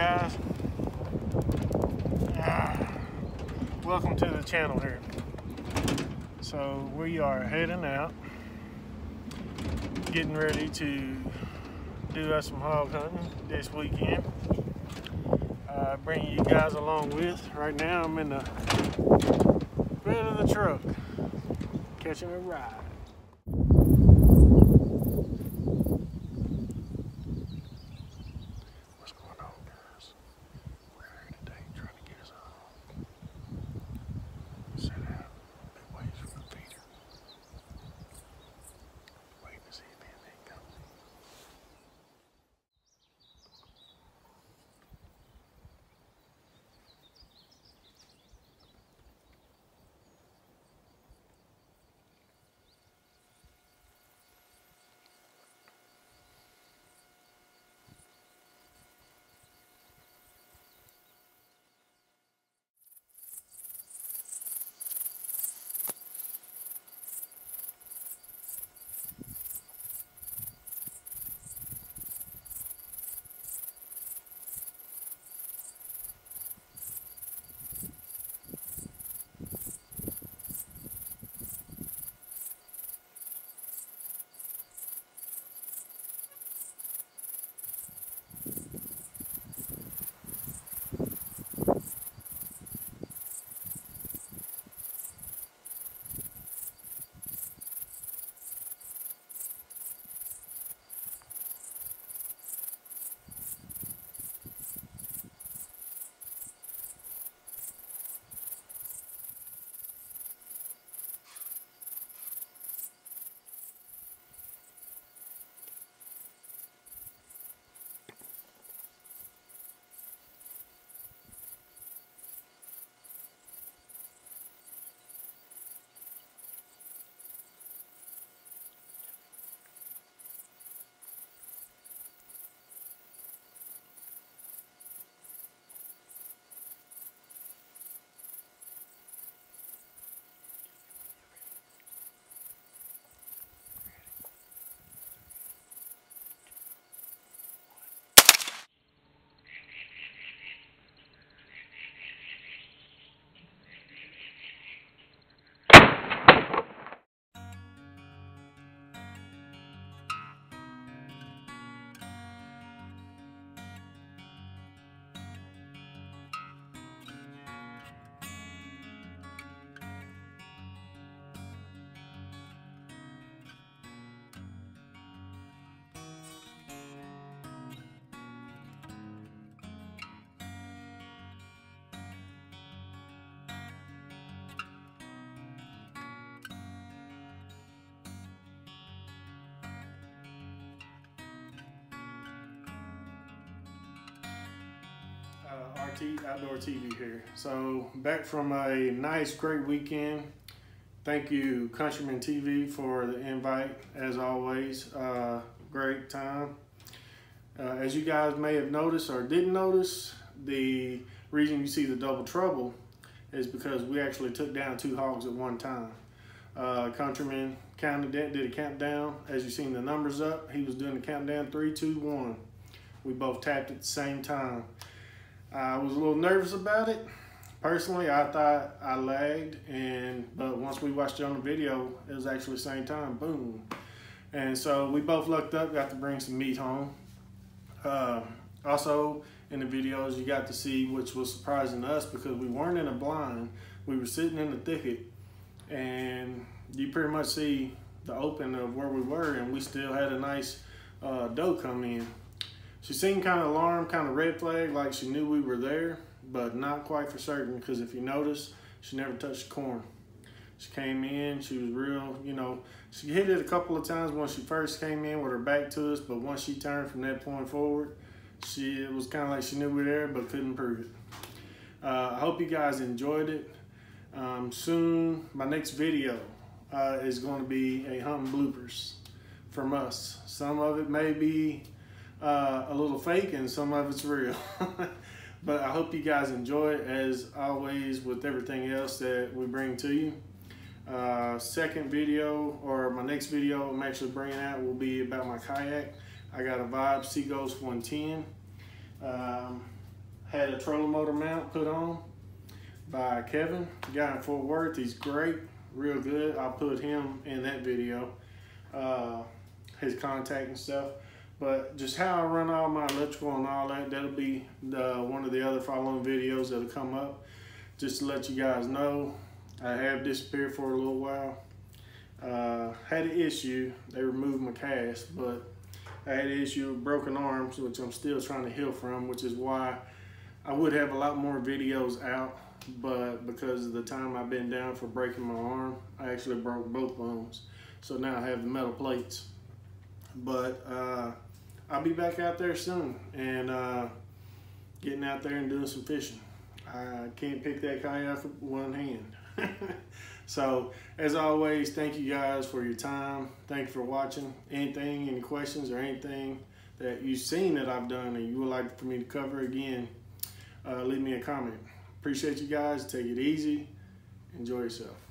guys? Ah, welcome to the channel here. So we are heading out, getting ready to do us some hog hunting this weekend. Uh, bringing you guys along with. Right now I'm in the bed of the truck, catching a ride. Outdoor TV here. So back from a nice, great weekend. Thank you, Countryman TV, for the invite. As always, uh, great time. Uh, as you guys may have noticed or didn't notice, the reason you see the double trouble is because we actually took down two hogs at one time. Uh, Countryman counted that, did a countdown. As you seen the numbers up, he was doing the countdown three, two, one. We both tapped at the same time. I was a little nervous about it. Personally, I thought I lagged, and but once we watched it on the video, it was actually the same time. Boom! And so we both lucked up, got to bring some meat home. Uh, also, in the videos, you got to see, which was surprising to us because we weren't in a blind. We were sitting in the thicket, and you pretty much see the open of where we were, and we still had a nice uh, doe come in. She seemed kind of alarmed, kind of red flag, like she knew we were there, but not quite for certain because if you notice, she never touched corn. She came in, she was real, you know, she hit it a couple of times when she first came in with her back to us, but once she turned from that point forward, she it was kind of like she knew we were there but couldn't prove it. Uh, I hope you guys enjoyed it. Um, soon, my next video uh, is going to be a hunting bloopers from us. Some of it may be uh, a little fake and some of it's real. but I hope you guys enjoy it as always with everything else that we bring to you. Uh, second video or my next video I'm actually bringing out will be about my kayak. I got a Vibe Seaghost 110. Um, had a trolling motor mount put on by Kevin, guy in Fort Worth. He's great, real good. I'll put him in that video, uh, his contact and stuff. But just how I run all my electrical and all that, that'll be the, one of the other following videos that'll come up. Just to let you guys know, I have disappeared for a little while. Uh, had an issue, they removed my cast, but I had an issue with broken arms, which I'm still trying to heal from, which is why I would have a lot more videos out, but because of the time I've been down for breaking my arm, I actually broke both bones. So now I have the metal plates. But uh, I'll be back out there soon and uh, getting out there and doing some fishing. I can't pick that kayak with one hand. so as always, thank you guys for your time. Thank you for watching. Anything, any questions or anything that you've seen that I've done and you would like for me to cover again, uh, leave me a comment. Appreciate you guys. Take it easy. Enjoy yourself.